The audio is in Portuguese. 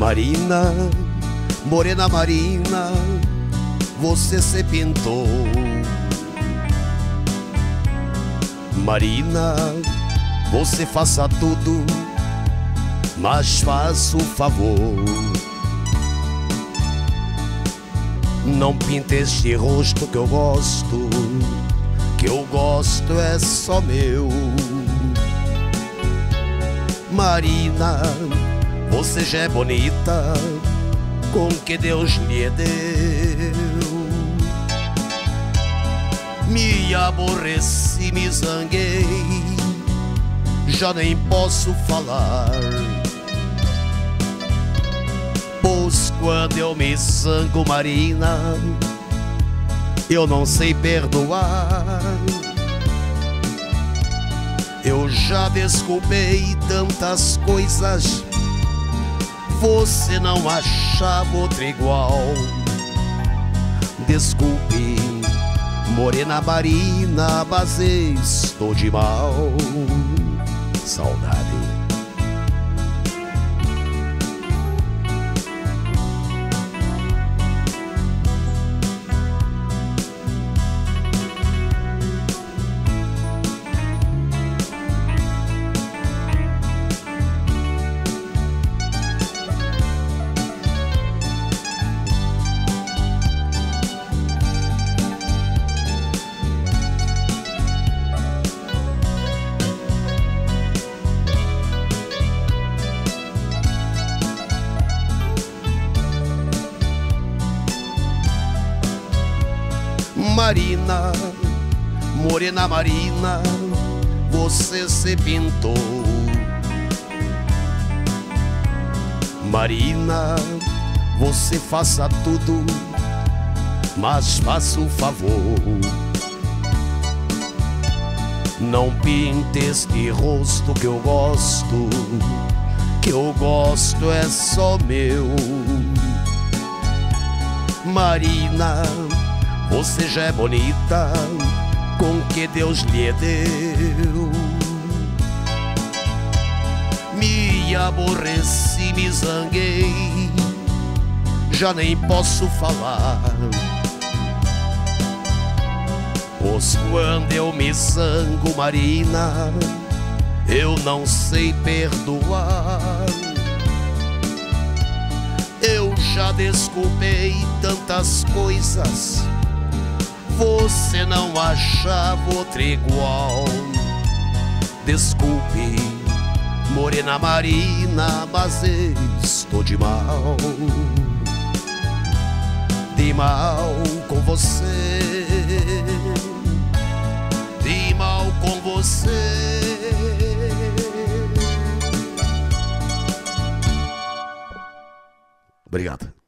Marina, morena Marina, você se pintou. Marina, você faça tudo, mas faça o favor. Não pinte este rosto que eu gosto, que eu gosto é só meu. Marina, você já é bonita com que Deus lhe deu. Me aborreci, me zanguei, já nem posso falar. Pois quando eu me zango, Marina, eu não sei perdoar. Eu já desculpei tantas coisas, você não achava outra igual. Desculpe, morena marina, mas estou de mal. Saudade. Marina, morena Marina, você se pintou. Marina, você faça tudo, mas faça o favor. Não pinte este rosto que eu gosto, que eu gosto é só meu. Marina, você já é bonita com que Deus lhe deu. Me aborreci, me zanguei, já nem posso falar. Pois quando eu me zango, Marina, eu não sei perdoar. Eu já desculpei tantas coisas você não achava outra igual. Desculpe, morena marina, mas estou de mal. De mal com você, de mal com você. Obrigado.